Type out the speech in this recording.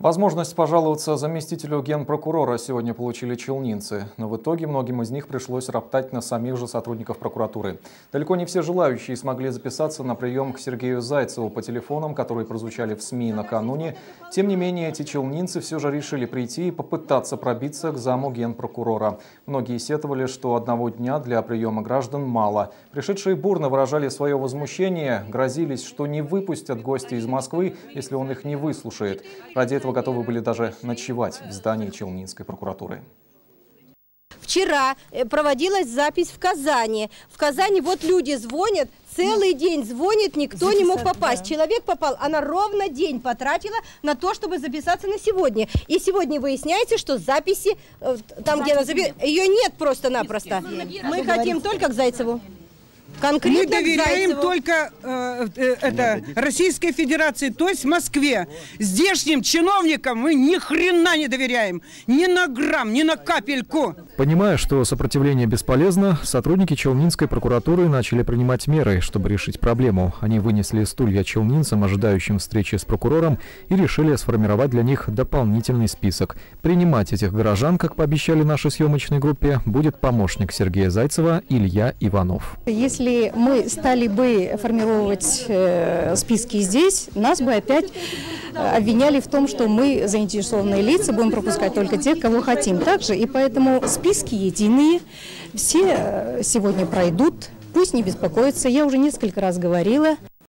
Возможность пожаловаться заместителю генпрокурора сегодня получили челнинцы, но в итоге многим из них пришлось роптать на самих же сотрудников прокуратуры. Далеко не все желающие смогли записаться на прием к Сергею Зайцеву по телефонам, которые прозвучали в СМИ накануне. Тем не менее, эти челнинцы все же решили прийти и попытаться пробиться к заму генпрокурора. Многие сетовали, что одного дня для приема граждан мало. Пришедшие бурно выражали свое возмущение, грозились, что не выпустят гостя из Москвы, если он их не выслушает. Ради этого этого готовы были даже ночевать в здании Челнинской прокуратуры. Вчера э, проводилась запись в Казани. В Казани вот люди звонят, целый день звонит, никто не мог попасть. Человек попал, она ровно день потратила на то, чтобы записаться на сегодня. И сегодня выясняется, что записи, э, там где она записалась, ее нет просто-напросто. Мы хотим только к Зайцеву. Конкретно Мы доверяем только э, э, это, Российской Федерации, то есть Москве. Здешним чиновникам мы ни хрена не доверяем. Ни на грамм, ни на капельку. Понимая, что сопротивление бесполезно, сотрудники Челнинской прокуратуры начали принимать меры, чтобы решить проблему. Они вынесли стулья челнинцам, ожидающим встречи с прокурором, и решили сформировать для них дополнительный список. Принимать этих горожан, как пообещали нашей съемочной группе, будет помощник Сергея Зайцева Илья Иванов. Если если мы стали бы формировать э, списки здесь, нас бы опять э, обвиняли в том, что мы заинтересованные лица, будем пропускать только тех, кого хотим. Также и поэтому списки единые, все э, сегодня пройдут, пусть не беспокоятся. Я уже несколько раз говорила.